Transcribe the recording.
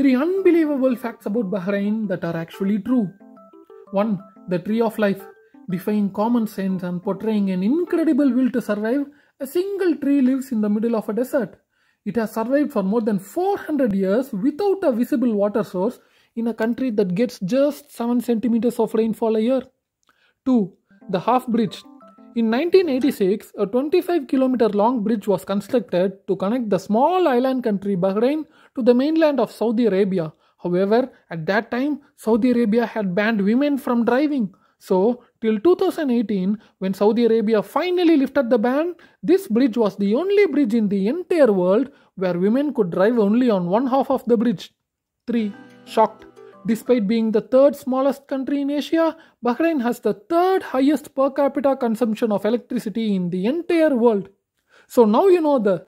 Three unbelievable facts about Bahrain that are actually true. 1. The tree of life. Defying common sense and portraying an incredible will to survive, a single tree lives in the middle of a desert. It has survived for more than 400 years without a visible water source in a country that gets just 7 centimeters of rainfall a year. 2. The half bridge. In 1986, a 25 kilometer long bridge was constructed to connect the small island country Bahrain to the mainland of Saudi Arabia. However, at that time, Saudi Arabia had banned women from driving. So, till 2018, when Saudi Arabia finally lifted the ban, this bridge was the only bridge in the entire world where women could drive only on one half of the bridge. 3. Shocked. Despite being the third smallest country in Asia, Bahrain has the third highest per capita consumption of electricity in the entire world. So now you know the